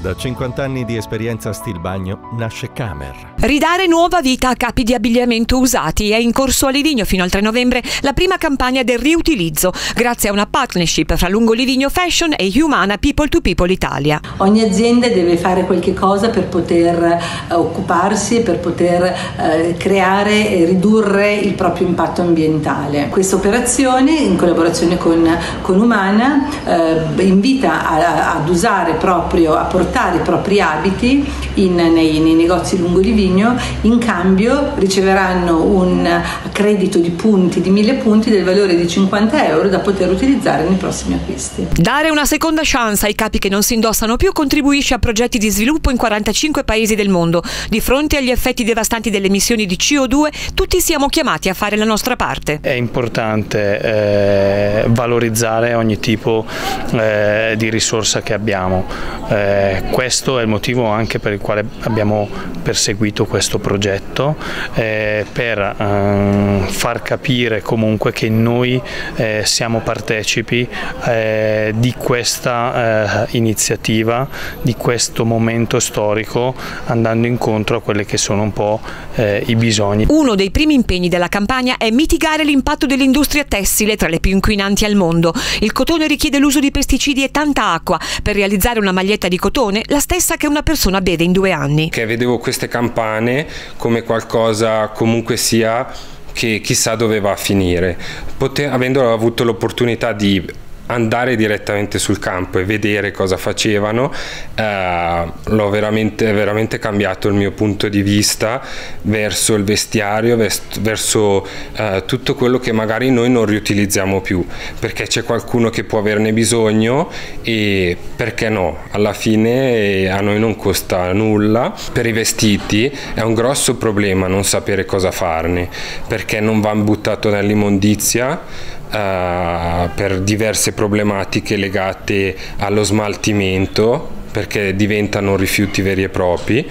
Da 50 anni di esperienza a Stilbagno nasce Camer. Ridare nuova vita a capi di abbigliamento usati è in corso a Livigno fino al 3 novembre la prima campagna del riutilizzo, grazie a una partnership fra Lungo Livigno Fashion e Humana People to People Italia. Ogni azienda deve fare qualche cosa per poter eh, occuparsi per poter eh, creare e ridurre il proprio impatto ambientale. Questa operazione, in collaborazione con, con Humana, eh, invita a, ad usare proprio, a portare portare i propri abiti in, nei, nei, negozi lungo Livigno, in cambio riceveranno un credito di punti di 1000 punti del valore di 50 euro da poter utilizzare nei prossimi acquisti. Dare una seconda chance ai capi che non si indossano più contribuisce a progetti di sviluppo in 45 paesi del mondo. Di fronte agli effetti devastanti delle emissioni di CO2, tutti siamo chiamati a fare la nostra parte. È importante eh, valorizzare ogni tipo eh, di risorsa che abbiamo. Eh, questo è il motivo anche per il quale abbiamo perseguito questo progetto, eh, per eh, far capire comunque che noi eh, siamo partecipi eh, di questa eh, iniziativa, di questo momento storico, andando incontro a quelli che sono un po' i bisogni. Uno dei primi impegni della campagna è mitigare l'impatto dell'industria tessile tra le più inquinanti al mondo. Il cotone richiede l'uso di pesticidi e tanta acqua. Per realizzare una maglietta di cotone campane, la stessa che una persona beve in due anni. Che vedevo queste campane come qualcosa comunque sia che chissà dove va a finire. Pote avendo avuto l'opportunità di andare direttamente sul campo e vedere cosa facevano, eh, l'ho veramente, veramente cambiato il mio punto di vista verso il vestiario, verso eh, tutto quello che magari noi non riutilizziamo più, perché c'è qualcuno che può averne bisogno e perché no, alla fine a noi non costa nulla. Per i vestiti è un grosso problema non sapere cosa farne, perché non va buttato nell'immondizia, per diverse problematiche legate allo smaltimento perché diventano rifiuti veri e propri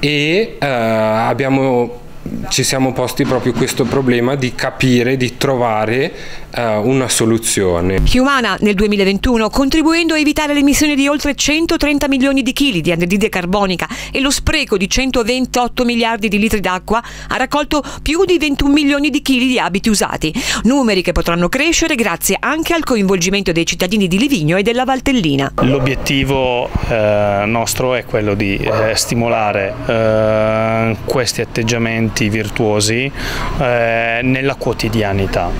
e uh, abbiamo ci siamo posti proprio questo problema di capire, di trovare uh, una soluzione. Humana nel 2021, contribuendo a evitare l'emissione di oltre 130 milioni di chili di anidride carbonica e lo spreco di 128 miliardi di litri d'acqua, ha raccolto più di 21 milioni di chili di abiti usati, numeri che potranno crescere grazie anche al coinvolgimento dei cittadini di Livigno e della Valtellina. L'obiettivo eh, nostro è quello di eh, stimolare questi atteggiamenti virtuosi eh, nella quotidianità.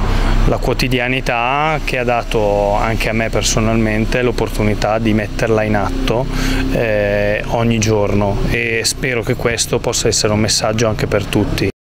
La quotidianità che ha dato anche a me personalmente l'opportunità di metterla in atto eh, ogni giorno e spero che questo possa essere un messaggio anche per tutti.